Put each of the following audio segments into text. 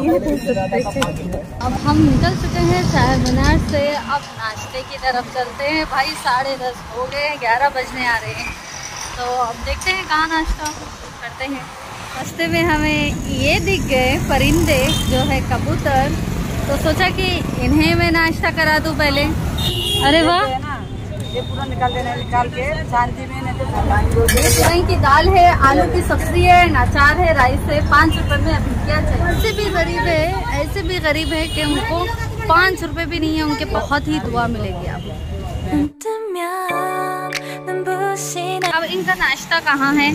अब हम निकल चुके हैं चाय मीनार से। अब नाश्ते की तरफ़ चलते हैं। भाई, साढ़े दस हो गए ग्यारह बजने आ रहे हैं। तो अब देखते हैं कहाँ नाश्ता करते हैं। रास्ते में हमें ये दिख गए परिंदे, जो है कबूतर। तो सोचा कि इन्हें मैं नाश्ता करा दूँ पहले। अरे वाह! ये पूरा निकाल देना निकाल के शांति में तो की दाल है, आलू की सब्ज़ी है नाचार है, राइस है, पाँच रुपए में अभी क्या चाहिए? ऐसे भी गरीब है, ऐसे भी गरीब है कि उनको पाँच रुपए भी नहीं है, उनके बहुत ही दुआ मिलेगी आपको अब इनका नाश्ता कहाँ है?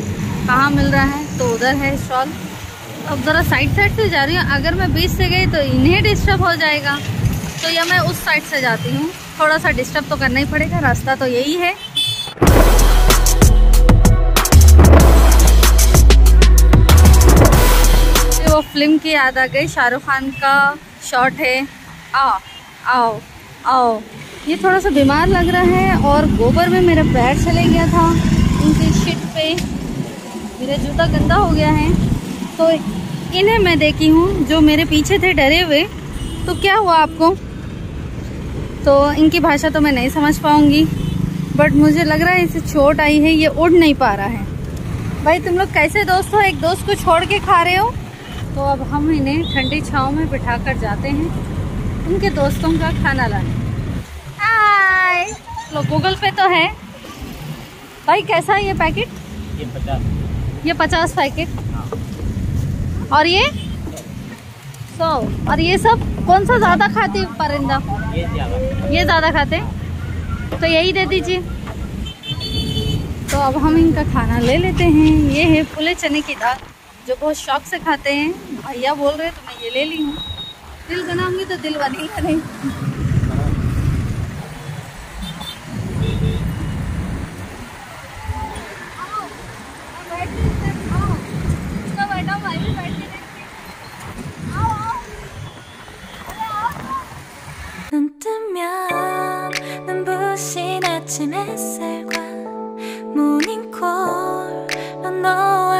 कहाँ मिल रहा है? तो उधर है स्टॉल। अब ज़रा साइड साइड से जा रही हूँ, अगर मैं बीच से गई तो इन्हें डिस्टर्ब हो जाएगा। तो या मैं उस साइड से जाती हूँ। थोड़ा सा डिस्टर्ब तो करना ही पड़ेगा, रास्ता तो यही है। वो फ़िल्म की याद आ गई, शाहरुख खान का शॉट है। आओ आओ आओ। ये थोड़ा सा बीमार लग रहा है और गोबर में मेरा पैर चले गया था, उनकी शिट पे। मेरा जूता गंदा हो गया है। तो इन्हें मैं देखी हूँ, जो मेरे पीछे थे डरे हुए। तो क्या हुआ आपको? तो इनकी भाषा तो मैं नहीं समझ पाऊँगी। बट मुझे लग रहा है इसे चोट आई है ये उड़ नहीं पा रहा है। भाई तुम लोग कैसे दोस्त हो? एक दोस्त को छोड़ के खा रहे हो? तो अब हम इन्हें ठंडी छाँव में बिठा कर जाते हैं। उनके दोस्तों का खाना लाने। हाय लो गूगल पे तो है। भाई कैसा है ये पैकेट ये पचास। ये पचास पैकेट और ये? सौ। और ये सब कौन सा ज़्यादा खाते है परिंदा? ये ज़्यादा। ये ज़्यादा खाते तो यही दे दीजिए। तो अब हम इनका खाना ले लेते हैं। ये है फुले चने की दाल जो बहुत शौक से खाते हैं। भैया बोल रहे तो मैं ये ले ली हूँ। दिल बनाऊँगी तो दिल बनेगा नहीं।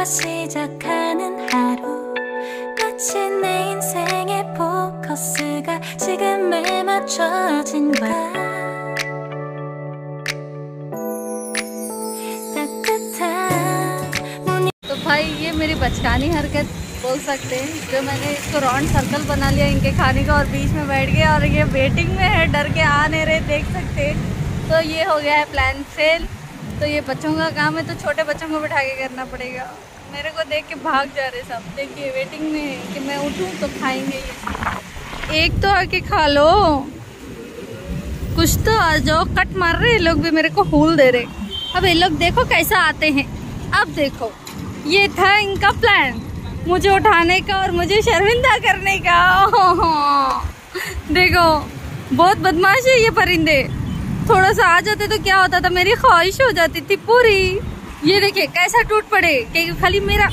시작하는 하루 마치 내 인생의 포커스가 지금에 맞춰진 거야 따뜻한 모닝 तो भाई ये मेरी बचकानी हरकत बोल सकते हैं जो मैंने इसको राउंड सर्कल बना लिया इनके खाने का और बीच में बैठ गया और ये वेटिंग में है डर के आ नहीं रहे देख सकते हैं तो ये हो गया है प्लान फेल तो ये बच्चों का काम है तो छोटे बच्चों को बिठा के करना पड़ेगा मेरे को देख के भाग जा रहे सब। देखिए वेटिंग में कि मैं उठूँ तो खाएँगे ये। एक तो आके खा लो। कुछ तो आ जाओ, कट मार रहे लोग भी मेरे को हूल दे रहे। अब ये लोग देखो कैसा आते हैं। अब देखो, ये था इनका प्लान मुझे उठाने का और मुझे शर्मिंदा करने का। देखो, बहुत बदमाश है ये परिंदे। थोड़ा सा आ जाते तो क्या होता था? मेरी ख्वाहिश हो जाती थी पूरी। ये देखिए, कैसा टूट पड़े, कि खाली मेरा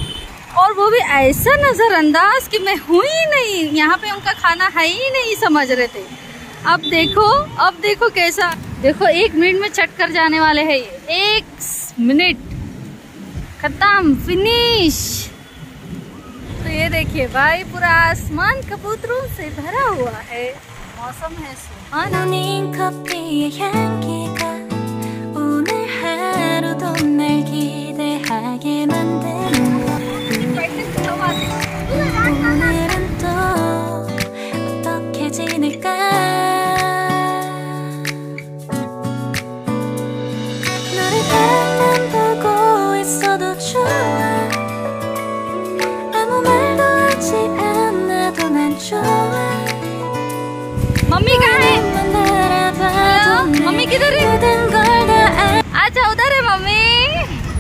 और वो भी ऐसा नजरअंदाज कि मैं हूँ ही नहीं। यहाँ पे उनका खाना है ही नहीं, समझ रहे थे। अब देखो अब देखो कैसा देखो, एक मिनट में चट कर जाने वाले हैं ये। एक मिनट। खत्म फिनिश तो ये देखिए भाई, पूरा आसमान कबूतरों से भरा हुआ है। मौसम है सुहाना।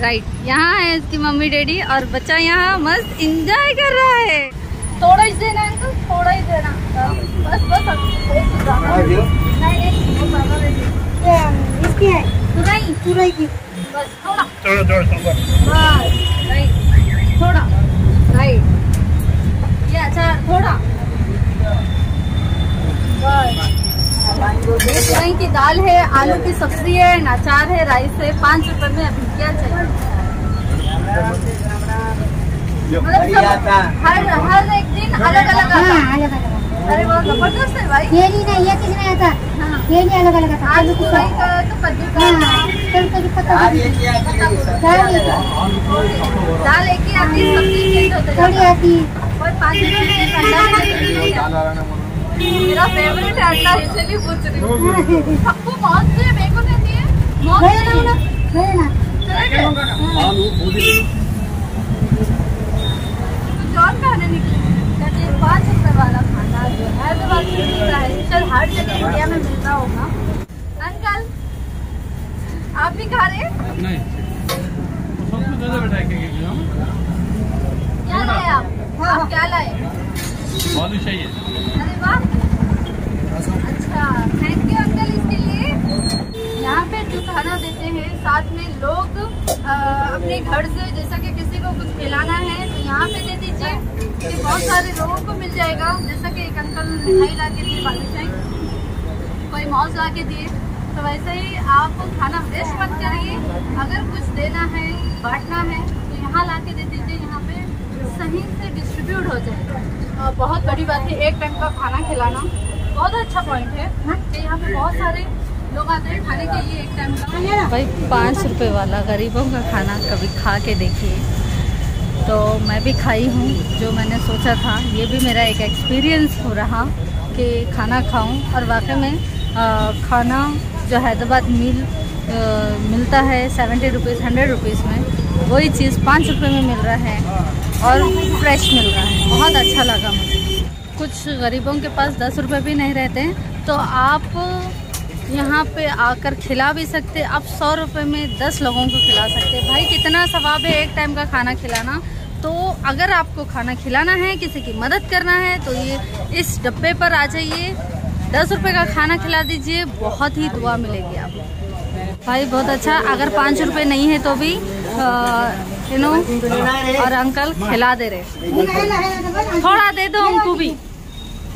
राइट यहाँ है इसकी मम्मी डैडी और बच्चा यहाँ मस्त इंजॉय कर रहा है। थोड़ा ही देना अंकल थोड़ा ही देना। बस बस। इसकी है। तुरई। तुरई की। बस थोड़ा। थोड़ा थोड़ा थोड़ा। राइट थोड़ा राइट ये अच्छा थोड़ा। ये तुरई की दाल है आलू की सब्ज़ी है नाचार है राइस है पाँच रुपए में अभी क्या चाहिए? मतलब हर हर एक दिन अलग अलग आता। हाँ अलग अलग अरे बहुत ज़बरदस्त है भाई। ये नहीं नहीं ये किस आता। हाँ। ये नहीं अलग अलग आता तुरई का तो कद्दू का। हाँ कल कुछ पता नहीं दाल एक दाल एक ही आती है सब्ज़ी चेंज होते थोड़ी है। आती और पाँच रुपए में हैं। मेरा फेवरेट है अंडा इसलिए पूछ रही हूँ। सबको मौत से मेरे को नहीं है। मौत से ना ना चलेंगे कुछ और खाने निकले? पाँच रुपए वाला खाना जो हैदराबाद में मिलता है। शायद हर जगह इंडिया में मिलता होगा। अंकल आप भी खा रहे हैं? नहीं। सबको दे दे बेटा एक एक किलो क्या लाए आप? आप क्या लाए? बहुत चाहिए। अरे वाह। अच्छा थैंक यू अंकल इसके लिए यहाँ पे जो खाना देते हैं साथ में लोग अ, अपने घर से जैसा कि किसी को कुछ खिलाना है तो यहाँ पे दे दीजिए। कि बहुत सारे लोगों को मिल जाएगा जैसा कि एक अंकल मिठाई ला के दिए बालूशाही कोई मौज ला के दिए। तो वैसे ही आप खाना वेस्ट मत करिए। अगर कुछ देना है बांटना है तो यहाँ ला के दे दीजिए यहाँ पे सही से डिस्ट्रीब्यूट हो जाए बहुत बड़ी बात है, एक टाइम का खाना खिलाना। बहुत अच्छा पॉइंट है कि यहाँ पे बहुत सारे लोग आते हैं खाने के लिए एक टाइम का। भाई, पाँच रुपये वाला गरीबों का खाना कभी खा के देखिए। तो मैं भी खाई हूँ, जो मैंने सोचा था। ये भी मेरा एक एक्सपीरियंस हो रहा कि खाना खाऊं और वाकई में खाना जो हैदराबाद मील मिलता है सेवेंटी रुपीज़ हंड्रेड रुपीज़ में, वही चीज़ पाँच रुपये में मिल रहा है। और फ्रेश मिल रहा है। बहुत अच्छा लगा मुझे। कुछ गरीबों के पास दस रुपए भी नहीं रहते हैं तो आप यहाँ पे आकर खिला भी सकते आप सौ रुपए में दस लोगों को खिला सकते भाई, कितना सवाब है एक टाइम का खाना खिलाना। तो अगर आपको खाना खिलाना है, किसी की मदद करना है तो ये इस डब्बे पर आ जाइए। दस रुपए का खाना खिला दीजिए। बहुत ही दुआ मिलेगी आपको। भाई, बहुत अच्छा। अगर पाँच रुपये नहीं है तो भी और अंकल खिला दे रहे थोड़ा दे दो हमको भी।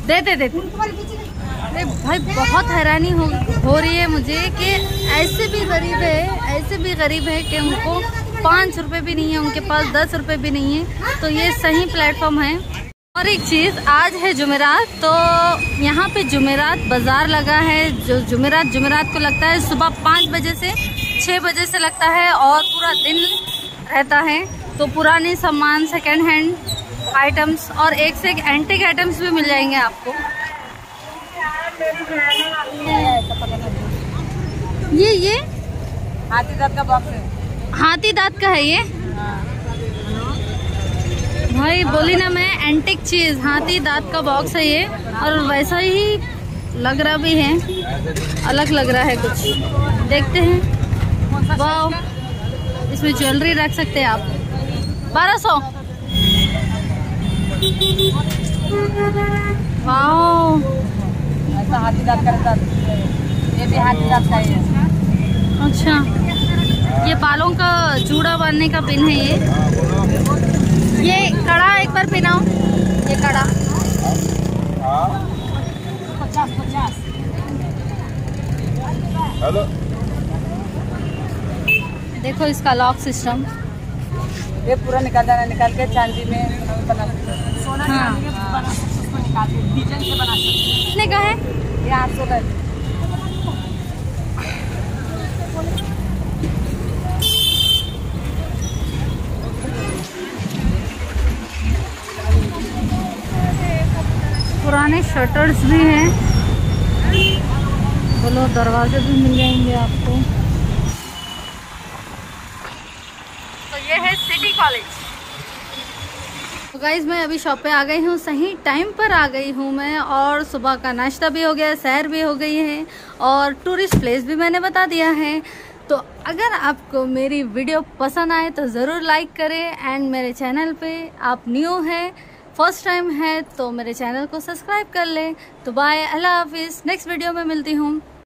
देते देते अरे भाई, बहुत हैरानी हो हो रही है मुझे कि ऐसे भी गरीब है, ऐसे भी गरीब है कि उनको पाँच रुपए भी नहीं है, उनके पास दस रुपए भी नहीं है। तो ये सही प्लेटफॉर्म है। और एक चीज़, आज है जुमेरात तो यहाँ पे जुमेरात बाज़ार लगा है। जो जुमेरात जुमेरात को लगता है सुबह पाँच बजे से छः बजे से लगता है और पूरा दिन रहता है तो पुराने सामान सेकेंड हैंड आइटम्स और एक से एक एंटिक आइटम्स भी मिल जाएँगे आपको। ये ये? हाथी दांत का बॉक्स है। हाथी दांत का है ये? भाई बोली ना मैं एंटिक चीज़ हाथी दांत का बॉक्स है ये। और वैसा ही लग रहा भी है। अलग लग रहा है कुछ। देखते हैं। वाह इसमें ज्वेलरी रख सकते हैं आप। बारह सौ। वाह हाथी दांत का रहता ये भी हाथी दांत का ही है। अच्छा। ये बालों का जूड़ा बांधने का पिन है ये। ये कड़ा एक बार पिनाओ ये कड़ा। पचास पचास। हेलो। देखो इसका लॉक सिस्टम ये पूरा निकाल देना निकाल के चांदी में बना सोना हाँ। बना उसको निकाल के डिज़ाइन से बना कितने का है? ये आठ सौ का पुराने शटर्स भी हैं। बोलो दरवाजे भी मिल जाएँगे आपको तो ये है सिटी कॉलेज तो गाइज़ मैं अभी शॉप पे आ गई हूँ। सही टाइम पर आ गई हूँ मैं और सुबह का नाश्ता भी हो गया, सैर भी हो गई है और टूरिस्ट प्लेस भी मैंने बता दिया है। तो अगर आपको मेरी वीडियो पसंद आए तो ज़रूर लाइक करें एंड मेरे चैनल पे आप न्यू हैं फ़र्स्ट टाइम है तो मेरे चैनल को सब्सक्राइब कर लें। तो बाय अल्लाह हाफिज़। नेक्स्ट वीडियो में मिलती हूँ।